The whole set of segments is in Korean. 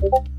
you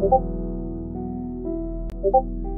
Thank you.